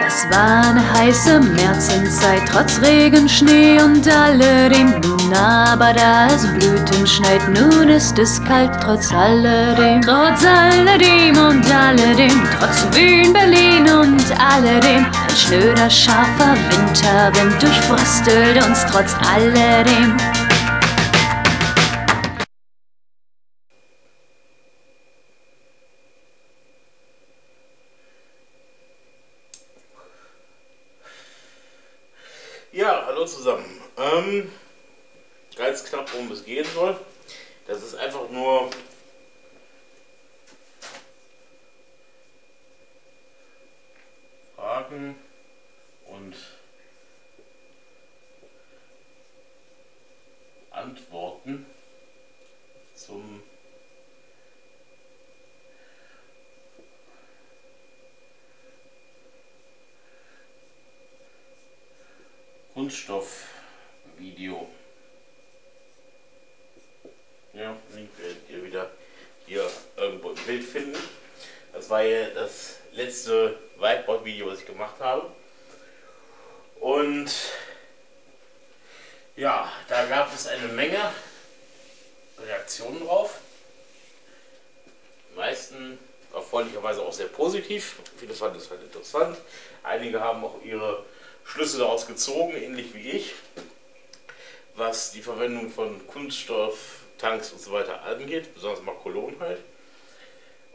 Das war eine heiße Märzenzeit, trotz Regen, Schnee und alledem. Nun aber da es Blüten schneit, nun ist es kalt, trotz alledem. Trotz alledem und alledem, trotz Wien, Berlin und alledem. Ein schnöder, scharfer Winterwind durchfröstelt uns trotz alledem. Ja, hallo zusammen. Ähm, ganz knapp, worum es gehen soll. Das ist einfach nur Fragen und Antworten zum Kunststoffvideo. Ja, Link werdet ihr wieder hier irgendwo im Bild finden. Das war ja das letzte Whiteboard-Video, was ich gemacht habe. Und ja, da gab es eine Menge Reaktionen drauf. Die meisten erfreulicherweise auch sehr positiv. Viele fanden es halt interessant. Einige haben auch ihre Schlüsse daraus gezogen, ähnlich wie ich, was die Verwendung von Kunststoff, Tanks und so weiter angeht, besonders Makulon halt.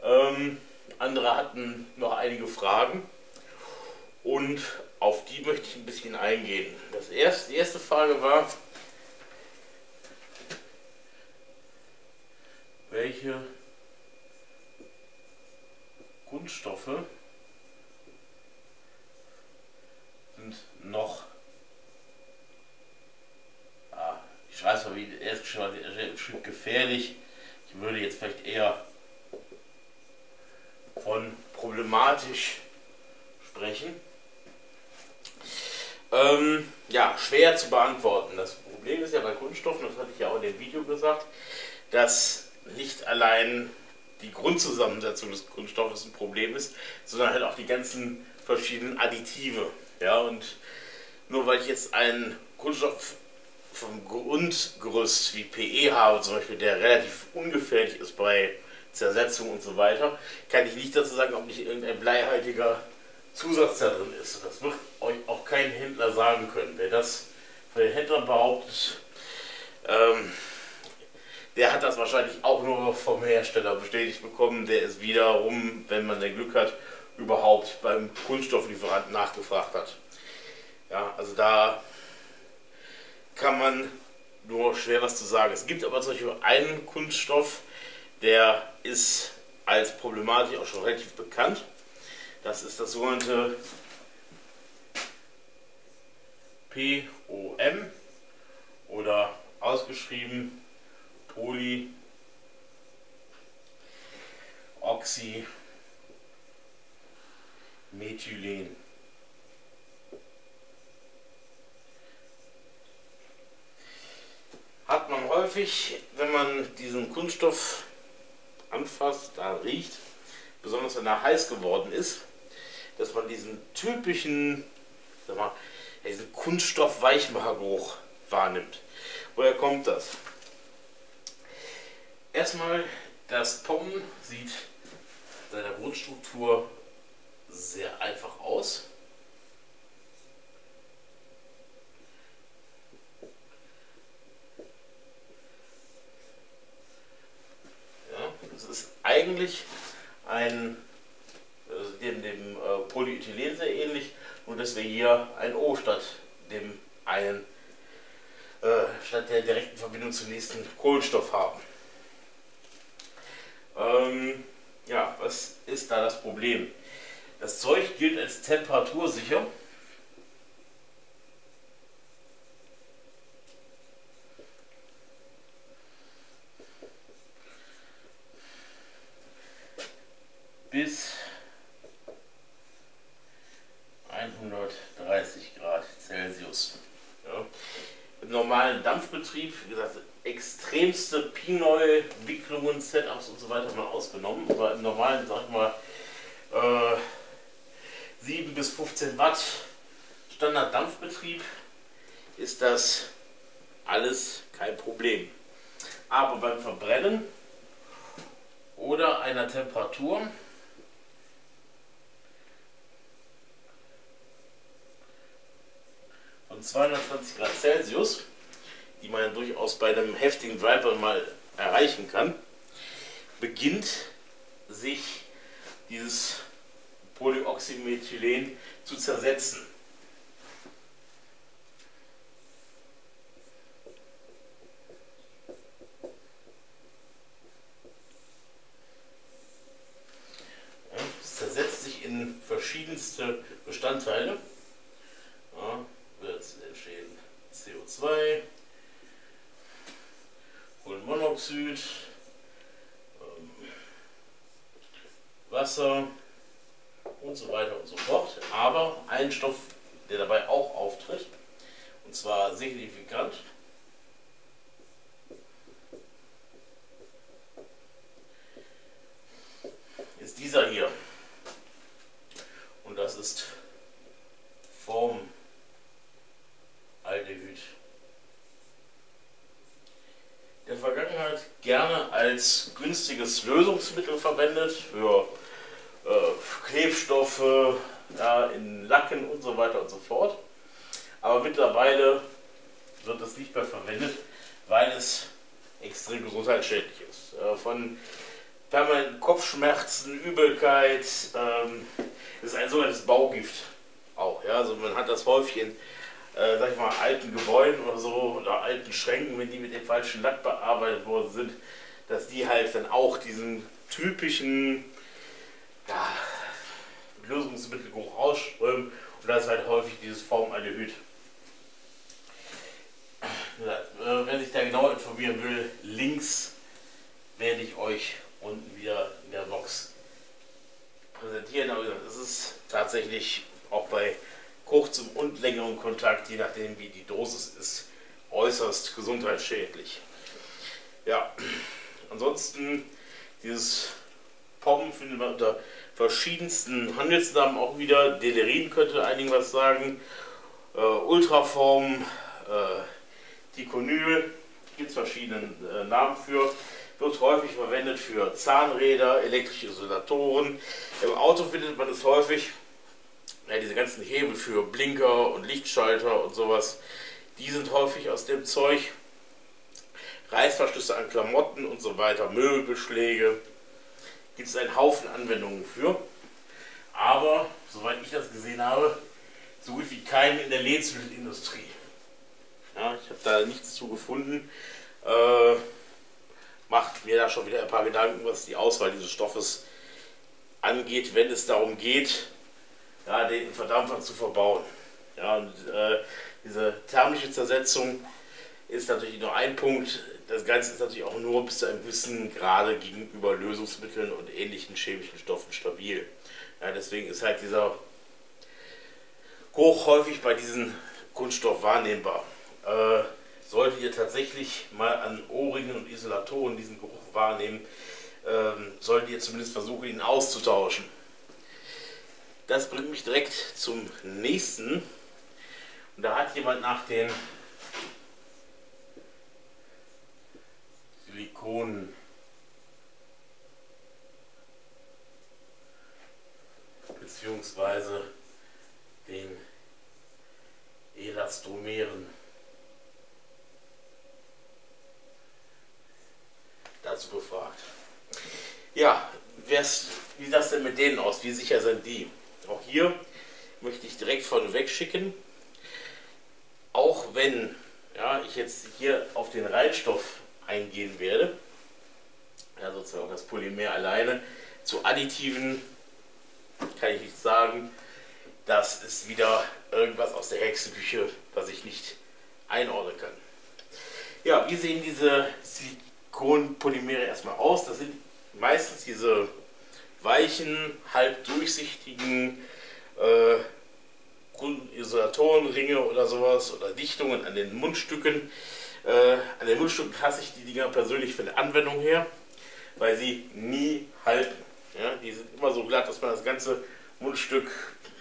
Ähm, andere hatten noch einige Fragen und auf die möchte ich ein bisschen eingehen. Das erste, die erste Frage war, welche Kunststoffe sind noch. Ja, ich weiß mal, wie er ist gefährlich. Ich würde jetzt vielleicht eher von problematisch sprechen. Ähm, ja, schwer zu beantworten. Das Problem ist ja bei Kunststoffen, das hatte ich ja auch in dem Video gesagt, dass nicht allein die Grundzusammensetzung des Kunststoffes ein Problem ist, sondern halt auch die ganzen verschiedenen Additive. Ja, und nur weil ich jetzt einen Kunststoff vom Grundgerüst wie PE habe, zum Beispiel, der relativ ungefährlich ist bei Zersetzung und so weiter, kann ich nicht dazu sagen, ob nicht irgendein bleihaltiger Zusatz da drin ist. Das wird euch auch kein Händler sagen können. Wer das von den Händlern behauptet, ähm, der hat das wahrscheinlich auch nur vom Hersteller bestätigt bekommen. Der ist wiederum, wenn man den Glück hat, überhaupt beim Kunststofflieferanten nachgefragt hat. Ja, also da kann man nur schwer was zu sagen. Es gibt aber zum Beispiel einen Kunststoff, der ist als problematisch auch schon relativ bekannt. Das ist das sogenannte POM oder ausgeschrieben Polyoxy Hat man häufig, wenn man diesen Kunststoff anfasst, da riecht, besonders wenn er heiß geworden ist, dass man diesen typischen, sag mal, diesen Kunststoff-Weichmachergeruch wahrnimmt. Woher kommt das? Erstmal, das Pommen sieht seiner Grundstruktur sehr einfach aus. Ja, das ist eigentlich ein also dem, dem äh, Polyethylen sehr ähnlich, nur dass wir hier ein O statt dem einen äh, statt der direkten Verbindung zum nächsten Kohlenstoff haben. Ähm, ja, was ist da das Problem? Das Zeug gilt als temperatursicher. bis 130 Grad Celsius. Ja. Im Dampfbetrieb, wie gesagt, extremste Pinoi-Wicklungen, Setups und so weiter mal ausgenommen, aber im normalen, sag ich mal, äh, 7 bis 15 Watt Standarddampfbetrieb ist das alles kein Problem. Aber beim Verbrennen oder einer Temperatur von 220 Grad Celsius, die man durchaus bei einem heftigen Driver mal erreichen kann, beginnt sich dieses Polyoxymethylen zu zersetzen. Es zersetzt sich in verschiedenste Bestandteile. Ja, wird entstehen CO2, Kohlenmonoxid, ähm, Wasser und so weiter und so fort. Aber ein Stoff, der dabei auch auftritt, und zwar signifikant, ist dieser hier. Und das ist Formaldehyd. In der Vergangenheit gerne als günstiges Lösungsmittel verwendet für äh, Klebstoffe, ja, in Lacken und so weiter und so fort. Aber mittlerweile wird es nicht mehr verwendet, weil es extrem gesundheitsschädlich ist. Äh, von permanenten Kopfschmerzen, Übelkeit, ähm, ist ein sogenanntes Baugift auch. Ja? Also man hat das häufig in äh, sag ich mal, alten Gebäuden oder so oder alten Schränken, wenn die mit dem falschen Lack bearbeitet worden sind, dass die halt dann auch diesen typischen ja, Lösungsmittelgeruch ausströmen und das ist halt häufig dieses Formaldehyd. Äh, wer sich da genauer informieren will, Links werde ich euch unten wieder in der Box präsentieren. Aber es ist tatsächlich auch bei kurzem und längerem Kontakt, je nachdem wie die Dosis ist, äußerst gesundheitsschädlich. Ja, ansonsten dieses POM findet man unter verschiedensten Handelsnamen auch wieder. Delerin könnte einigen was sagen. Äh, Ultraform, äh, Ticonyl, gibt es verschiedene äh, Namen für. Wird häufig verwendet für Zahnräder, elektrische Isolatoren. Im Auto findet man es häufig. Ja, diese ganzen Hebel für Blinker und Lichtschalter und sowas, die sind häufig aus dem Zeug. Reißverschlüsse an Klamotten und so weiter, Möbelbeschläge, gibt es einen Haufen Anwendungen für. Aber, soweit ich das gesehen habe, so gut wie keinen in der Lebensmittelindustrie. Ja, ich habe da nichts zu gefunden. Äh, macht mir da schon wieder ein paar Gedanken, was die Auswahl dieses Stoffes angeht, wenn es darum geht, ja, den Verdampfer zu verbauen. Ja, und äh, diese thermische Zersetzung ist natürlich nur ein Punkt. Das Ganze ist natürlich auch nur bis zu einem gewissen Grade gegenüber Lösungsmitteln und ähnlichen chemischen Stoffen stabil. Ja, deswegen ist halt dieser Geruch häufig bei diesem Kunststoff wahrnehmbar. Äh, solltet ihr tatsächlich mal an Ohrringen und Isolatoren diesen Geruch wahrnehmen, ähm, solltet ihr zumindest versuchen, ihn auszutauschen. Das bringt mich direkt zum nächsten. Und da hat jemand nach den Silikonen beziehungsweise den Elastomeren dazu befragt. Ja, wie sieht das denn mit denen aus? Wie sicher sind die? Auch hier möchte ich direkt vorneweg schicken, auch wenn ja, ich jetzt hier auf den Reinstoff eingehen werde, ja, sozusagen das Polymer alleine, zu Additiven kann ich nicht sagen, das ist wieder irgendwas aus der Hexenküche, was ich nicht einordnen kann. Ja, wie sehen diese Silikonpolymere erstmal aus? Das sind meistens diese weichen, halb durchsichtigen äh, Isolatorenringe oder sowas oder Dichtungen an den Mundstücken. Äh, an den Mundstücken hasse ich die Dinger persönlich für eine Anwendung her, weil sie nie halten. Ja, die sind immer so glatt, dass man das ganze Mundstück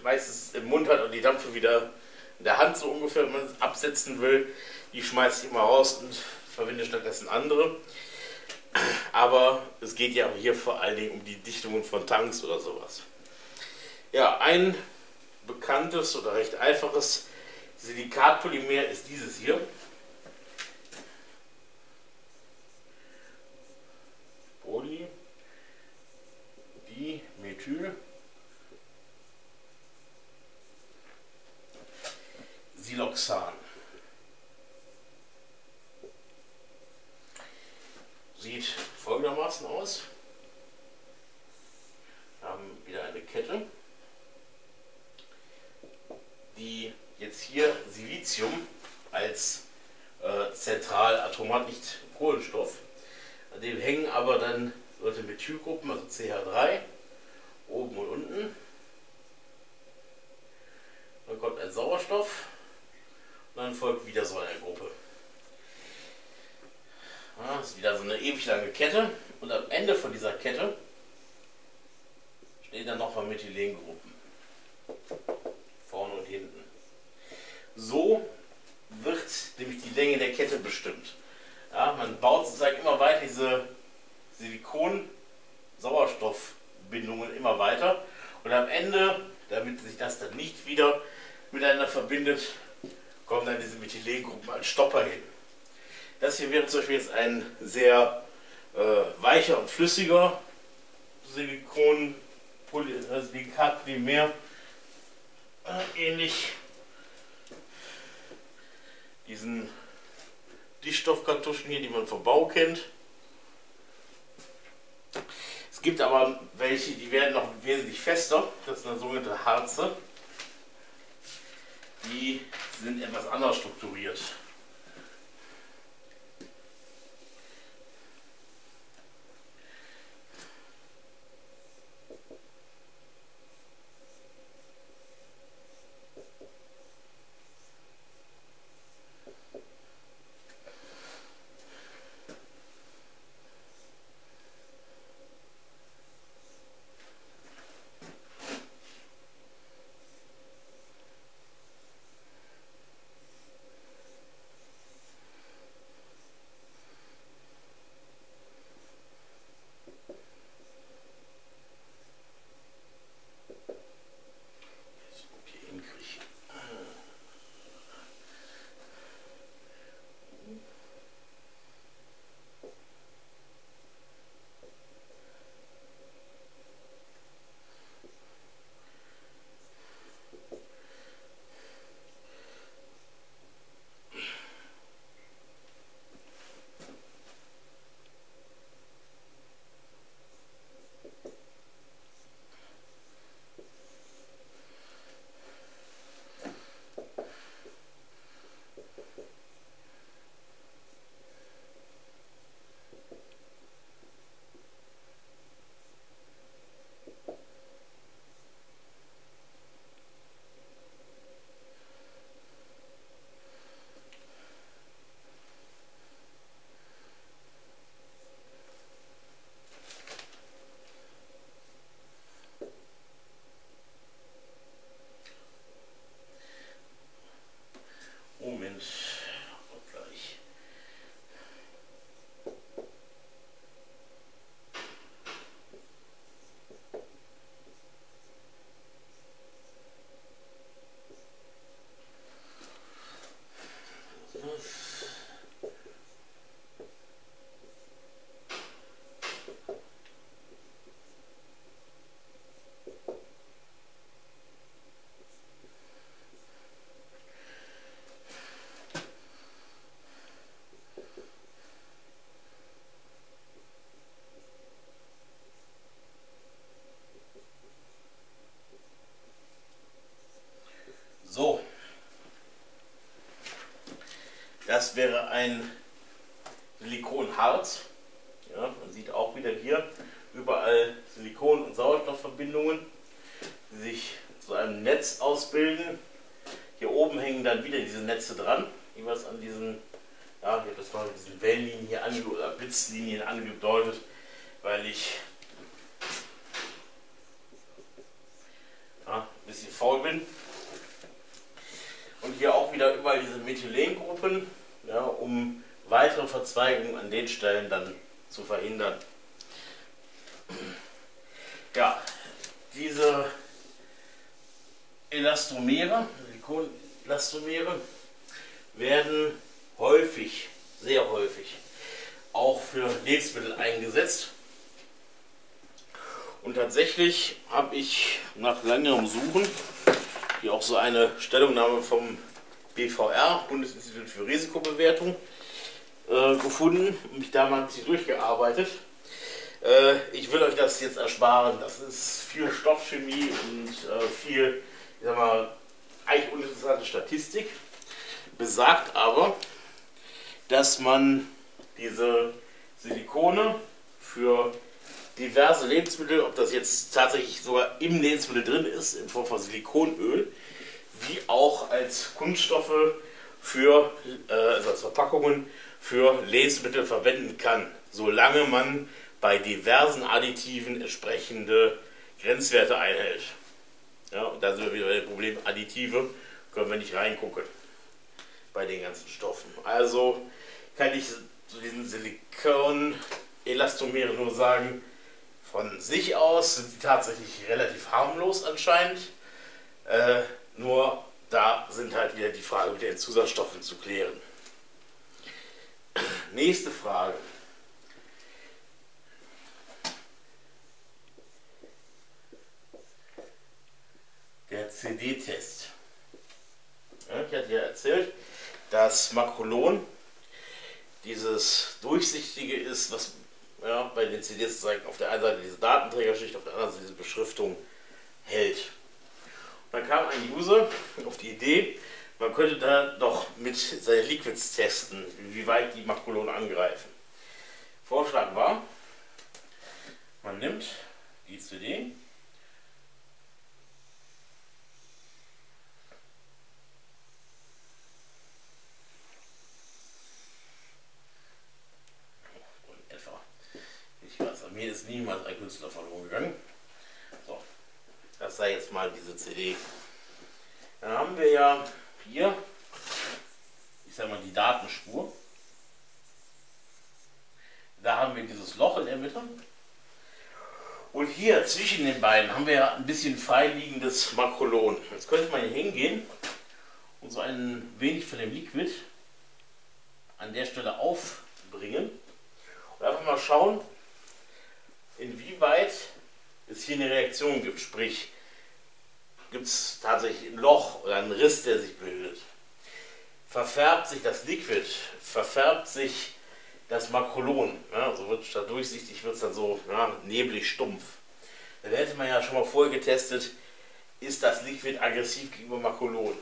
meistens im Mund hat und die Dampfe wieder in der Hand so ungefähr, wenn man es absetzen will. Die schmeiße ich immer raus und verwende stattdessen andere. Aber es geht ja hier vor allen Dingen um die Dichtungen von Tanks oder sowas. Ja, ein bekanntes oder recht einfaches Silikatpolymer ist dieses hier. Dimethyl, Siloxan. Sieht folgendermaßen aus. Wir haben wieder eine Kette, die jetzt hier Silizium als äh, Zentralatom nicht Kohlenstoff. An dem hängen aber dann solche Methylgruppen, also CH3, oben und unten. Dann kommt ein Sauerstoff und dann folgt wieder so eine Gruppe. Das ist wieder so eine ewig lange Kette und am Ende von dieser Kette stehen dann nochmal Methylengruppen. Vorne und hinten. So wird nämlich die Länge der Kette bestimmt. Ja, man baut sozusagen immer weiter diese Silikon-Sauerstoffbindungen immer weiter und am Ende, damit sich das dann nicht wieder miteinander verbindet, kommen dann diese Methylengruppen als Stopper hin. Das hier wäre zum Beispiel jetzt ein sehr äh, weicher und flüssiger Silikon, äh, Silikatpolymer, äh, ähnlich diesen Dichtstoffkartuschen hier, die man vom Bau kennt. Es gibt aber welche, die werden noch wesentlich fester. Das sind sogenannte Harze. Die sind etwas anders strukturiert. Das wäre ein Silikonharz. Ja, man sieht auch wieder hier überall Silikon- und Sauerstoffverbindungen, die sich zu einem Netz ausbilden. Hier oben hängen dann wieder diese Netze dran, jeweils an diesen, ja, ich habe das mal mit diesen Wellenlinien hier ange oder Blitzlinien angedeutet, weil ich ja, ein bisschen faul bin. Und hier auch wieder überall diese Methylengruppen, ja, um weitere Verzweigungen an den Stellen dann zu verhindern. Ja, diese Elastomere, Silikonelastomere, werden häufig, sehr häufig, auch für Lebensmittel eingesetzt. Und tatsächlich habe ich nach längerem Suchen hier auch so eine Stellungnahme vom BVR, Bundesinstitut für Risikobewertung, äh, gefunden und mich da mal ein bisschen durchgearbeitet. Äh, ich will euch das jetzt ersparen. Das ist viel Stoffchemie und äh, viel, ich sag mal, eigentlich uninteressante Statistik. Besagt aber, dass man diese Silikone für diverse Lebensmittel, ob das jetzt tatsächlich sogar im Lebensmittel drin ist, in Form von Silikonöl, wie auch als Kunststoffe für, äh, also als Verpackungen für Lebensmittel verwenden kann, solange man bei diversen Additiven entsprechende Grenzwerte einhält. Ja, und da sind wir wieder bei dem Problem Additive, können wir nicht reingucken bei den ganzen Stoffen. Also kann ich zu diesen Silikon-Elastomeren nur sagen, von sich aus sind sie tatsächlich relativ harmlos anscheinend. Äh, nur da sind halt wieder die Frage mit den Zusatzstoffen zu klären. Nächste Frage. Der CD-Test. Ich hatte ja erzählt, dass Makrolon dieses durchsichtige ist, was ja, bei den CDs zeigt, auf der einen Seite diese Datenträgerschicht, auf der anderen Seite diese Beschriftung hält. Dann kam ein User auf die Idee, man könnte da doch mit seinen Liquids testen, wie weit die Makrolon angreifen. Vorschlag war, man nimmt die CD, mir ist niemals ein Künstler verloren gegangen. Das sei jetzt mal diese CD. Dann haben wir ja hier, ich sag mal, die Datenspur. Da haben wir dieses Loch in der Mitte. Und hier zwischen den beiden haben wir ein bisschen freiliegendes Makrolon. Jetzt könnte man hier hingehen und so ein wenig von dem Liquid an der Stelle aufbringen und einfach mal schauen, inwieweit es hier eine Reaktion gibt. Sprich, gibt es tatsächlich ein Loch oder einen Riss, der sich bildet. Verfärbt sich das Liquid, verfärbt sich das Makrolon. Ja, so wird statt durchsichtig wird es dann so ja, neblig stumpf. Dann hätte man ja schon mal vorher getestet, ist das Liquid aggressiv gegenüber Makrolon.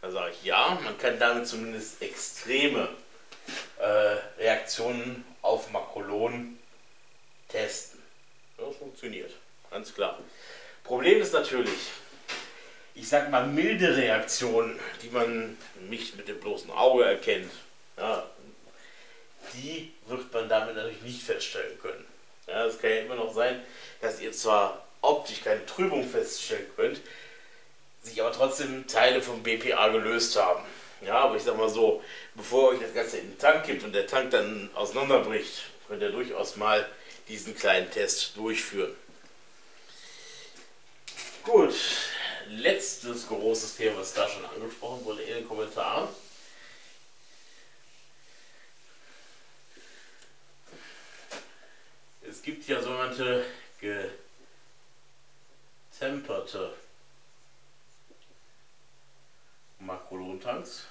Da sage ich ja, man kann damit zumindest extreme äh, Reaktionen auf Makrolon testen. Das funktioniert, ganz klar. Problem ist natürlich, ich sag mal, milde Reaktionen, die man nicht mit dem bloßen Auge erkennt, ja, die wird man damit natürlich nicht feststellen können. Ja, es kann ja immer noch sein, dass ihr zwar optisch keine Trübung feststellen könnt, sich aber trotzdem Teile vom BPA gelöst haben. Ja, aber ich sag mal so, bevor euch das Ganze in den Tank gibt und der Tank dann auseinanderbricht, könnt ihr durchaus mal diesen kleinen Test durchführen. Gut, letztes großes Thema, was da schon angesprochen wurde in den Kommentaren. Es gibt ja sogenannte getemperte Makrolontanks.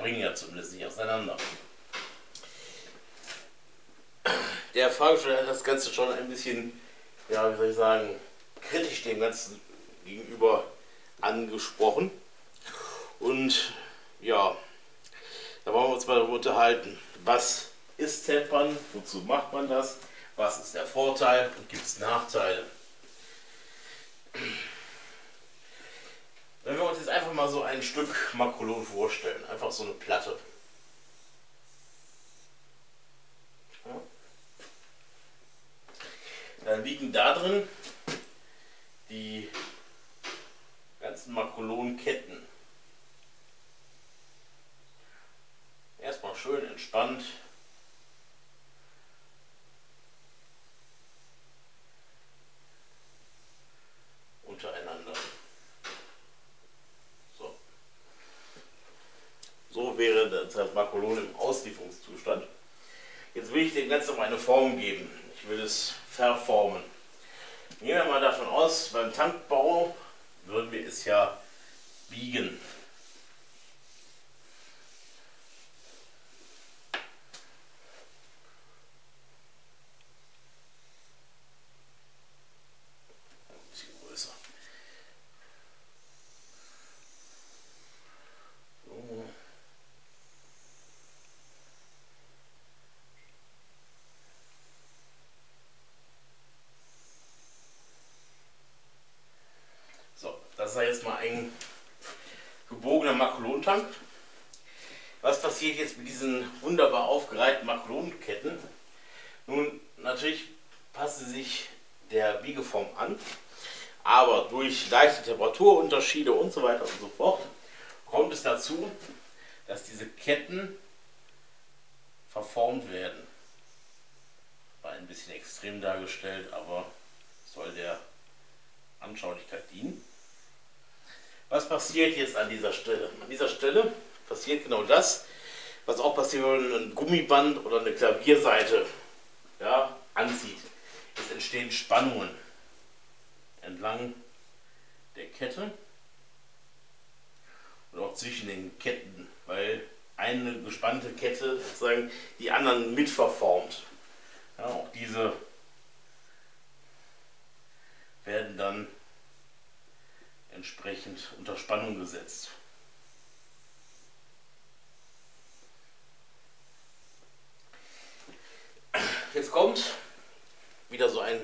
bringen ja zumindest nicht auseinander. Der Fragesteller hat das Ganze schon ein bisschen, ja, wie soll ich sagen, kritisch dem Ganzen gegenüber angesprochen. Und ja, da wollen wir uns mal darüber unterhalten. Was ist Tempern? Wozu macht man das? Was ist der Vorteil und gibt es Nachteile? Wenn wir uns jetzt einfach mal so ein Stück Makrolon vorstellen, einfach so eine Platte. Dann da drin die ganzen Makrolonketten. Erstmal schön entspannt untereinander. So. So wäre das Makrolon im Auslieferungszustand. Jetzt will ich dem Ganzen eine Form geben. Ich will es verformen. Gehen wir mal davon aus, beim Tankbau würden wir es ja biegen. Das ist jetzt mal ein gebogener Makrolontank. Was passiert jetzt mit diesen wunderbar aufgereihten Makrolonketten? Nun, natürlich passen sie sich der Biegeform an, aber durch leichte Temperaturunterschiede und so weiter und so fort kommt es dazu, dass diese Ketten verformt werden. War ein bisschen extrem dargestellt, aber soll der Anschaulichkeit dienen. Was passiert jetzt an dieser Stelle? An dieser Stelle passiert genau das, was auch passiert, wenn man ein Gummiband oder eine Klavierseite ja, anzieht. Es entstehen Spannungen entlang der Kette und auch zwischen den Ketten, weil eine gespannte Kette sozusagen die anderen mitverformt. Ja, auch diese werden dann entsprechend unter Spannung gesetzt. Jetzt kommt wieder so ein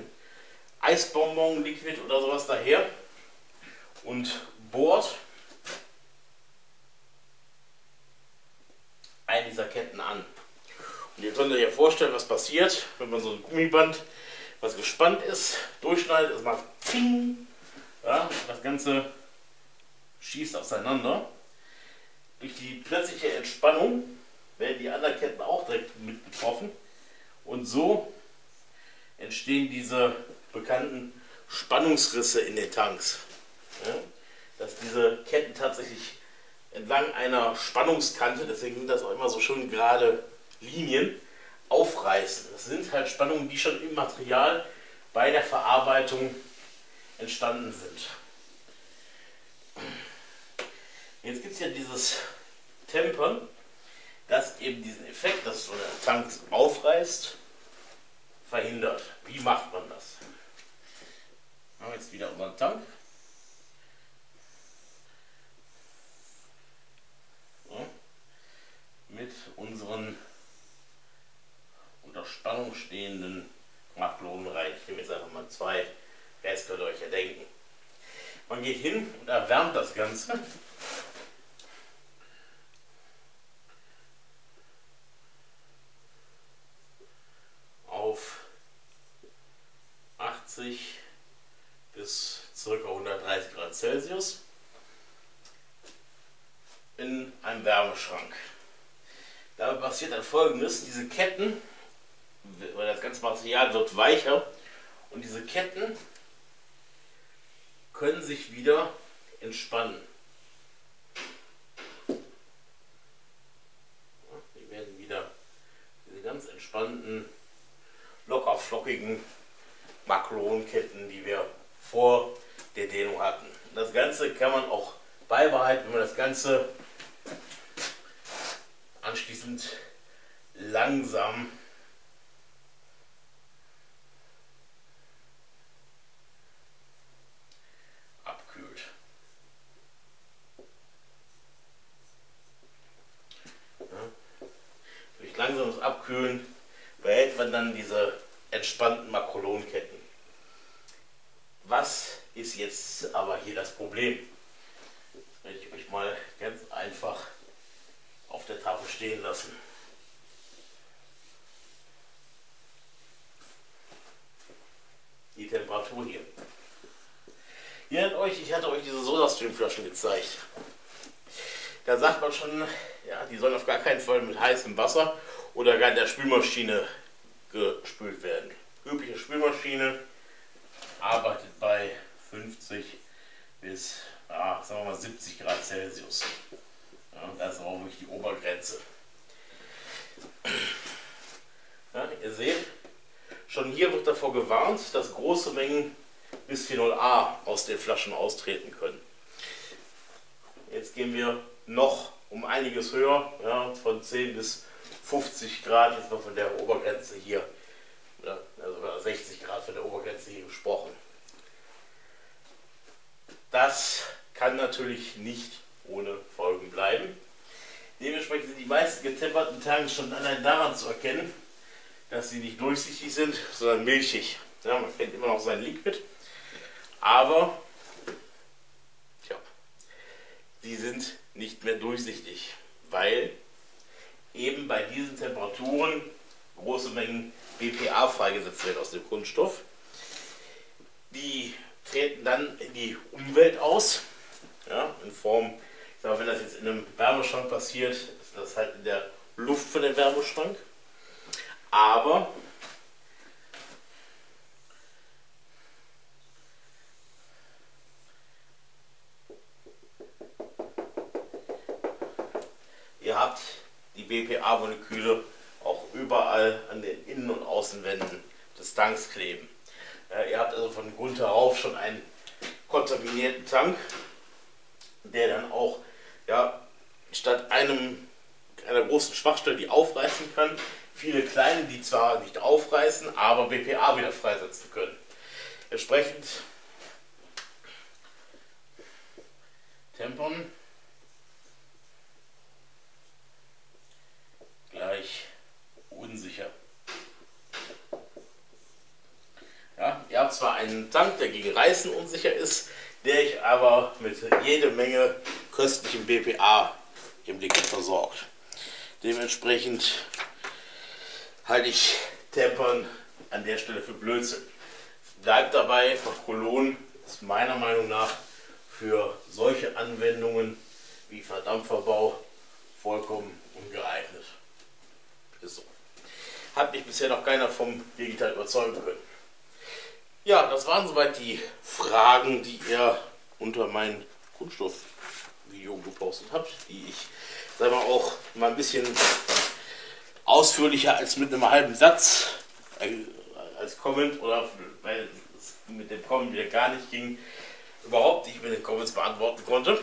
Eisbonbon-Liquid oder sowas daher und bohrt eine dieser Ketten an. Und ihr könnt euch ja vorstellen, was passiert, wenn man so ein Gummiband, was gespannt ist, durchschneidet, es macht Ping ja, das Ganze schießt auseinander. Durch die plötzliche Entspannung werden die anderen Ketten auch direkt mit betroffen. Und so entstehen diese bekannten Spannungsrisse in den Tanks. Ja, dass diese Ketten tatsächlich entlang einer Spannungskante, deswegen sind das auch immer so schön gerade Linien, aufreißen. Das sind halt Spannungen, die schon im Material bei der Verarbeitung entstanden sind. Jetzt gibt es ja dieses Tempern, das eben diesen Effekt, dass so der Tank aufreißt, verhindert. Wie macht man das? Machen wir jetzt wieder unseren Tank. So. Mit unseren unter Spannung stehenden Machtlohnen rein. Ich nehme jetzt einfach mal zwei Rest könnt ihr euch ja denken. Man geht hin und erwärmt das Ganze. Auf 80 bis ca. 130 Grad Celsius in einem Wärmeschrank. Dabei passiert dann folgendes: Diese Ketten, weil das ganze Material wird weicher und diese Ketten können sich wieder entspannen. Die werden wieder diese ganz entspannten, locker flockigen Makronketten, die wir vor der Dehnung hatten. Das Ganze kann man auch beibehalten, wenn man das Ganze anschließend langsam langsames Abkühlen behält man dann diese entspannten Makrolonketten. Was ist jetzt aber hier das Problem? mal ganz einfach auf der Tafel stehen lassen. Die Temperatur hier. Ihr erinnert euch, ich hatte euch diese Sodastream-Flaschen gezeigt. Da sagt man schon, ja, die sollen auf gar keinen Fall mit heißem Wasser oder gar in der Spülmaschine gespült werden. Übliche Spülmaschine arbeitet bei 50 bis ah, sagen wir mal 70 Grad Celsius. Ja, das ist auch wirklich die Obergrenze. Ja, ihr seht, schon hier wird davor gewarnt, dass große Mengen Bisphenol A aus den Flaschen austreten können. Jetzt gehen wir noch um einiges höher, ja, von 10 bis 50 Grad, jetzt mal von der Obergrenze hier, ja, also 60 Grad von der Obergrenze hier gesprochen. Das kann natürlich nicht ohne Folgen bleiben. Dementsprechend sind die meisten getemperten Tanks schon allein daran zu erkennen, dass sie nicht durchsichtig sind, sondern milchig. Ja, man kennt immer noch sein Liquid, aber tja, die sind nicht mehr durchsichtig, weil eben bei diesen Temperaturen große Mengen BPA freigesetzt werden aus dem Kunststoff. Die treten dann in die Umwelt aus, ja, in Form, ich sage, wenn das jetzt in einem Wärmeschrank passiert, ist das halt in der Luft von dem Wärmeschrank. Aber ihr habt die BPA-Moleküle auch überall an den Innen- und Außenwänden des Tanks kleben. Äh, ihr habt also von Grund darauf schon einen kontaminierten Tank, der dann auch ja, statt einem, einer großen Schwachstelle, die aufreißen kann, viele kleine, die zwar nicht aufreißen, aber BPA wieder freisetzen können. Entsprechend Tempon gleich unsicher. Ja, ihr habt zwar einen Tank, der gegen Reißen unsicher ist, der ich aber mit jede Menge köstlichem BPA im Liquid versorgt. Dementsprechend halte ich Tempern an der Stelle für Blödsinn. Bleibt dabei, Procholon ist meiner Meinung nach für solche Anwendungen wie Verdampferbau vollkommen ungeeignet. Ist so. Hat mich bisher noch keiner vom Gegenteil überzeugen können. Ja, das waren soweit die Fragen, die ihr unter mein Kunststoffvideo gepostet habt, die ich sagen wir auch mal ein bisschen ausführlicher als mit einem halben Satz äh, als Comment oder weil es mit dem Comment wieder gar nicht ging, überhaupt nicht mit den Comments beantworten konnte.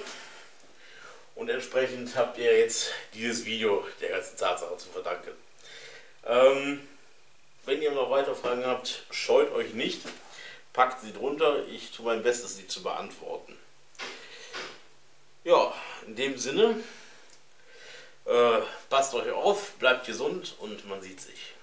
Und entsprechend habt ihr jetzt dieses Video der ganzen Tatsache zu verdanken. Ähm, wenn ihr noch weitere Fragen habt, scheut euch nicht packt sie drunter. Ich tue mein Bestes, sie zu beantworten. Ja, in dem Sinne, äh, passt euch auf, bleibt gesund und man sieht sich.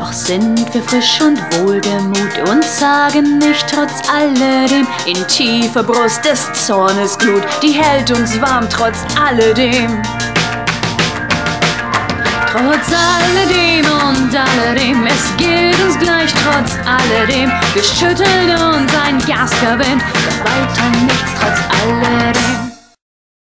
Doch sind wir frisch und wohlgemut und sagen nicht trotz alledem in tiefer Brust des Zornes Glut, die hält uns warm trotz alledem. Trotz alledem und alledem, es gilt uns gleich trotz alledem, geschüttelt uns ein garstiger Wind, doch weiter